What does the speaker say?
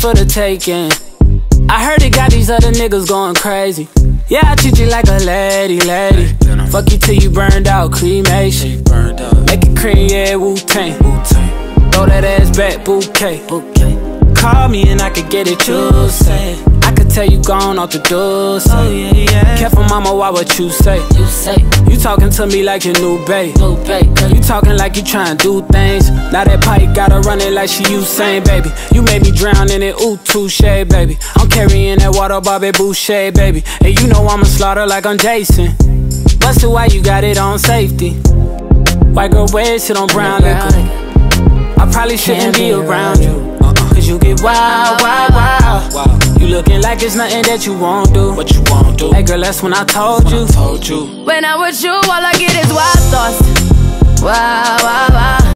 for the taking. I heard it got these other niggas going crazy. Yeah, I treat you like a lady, lady. Fuck you till you burned out, cremation. Make it cream, yeah, Wu Tang. Throw that ass back, bouquet. Call me and I could get it, you say. I could tell you gone off the door. So yeah, yeah. Careful, mama, why what you say? You say you talking to me like your new babe. New babe. You talking like you trying to do things. Now that pipe gotta run it like she Usain, baby. You made me drown in it, ooh, touche, baby. I'm carrying that water, Bobby Boucher, baby. And you know I'ma slaughter like I'm Jason. Busted, why you got it on safety? White girl, red sit on brown liquor. I probably shouldn't be around you. Uh-uh. Cause you get wild, wild, looking like it's nothing that you won't do. What you won't do? Hey girl, that's when I told you. I told you. When I'm with you, all I get is wild thoughts. Wow, wow.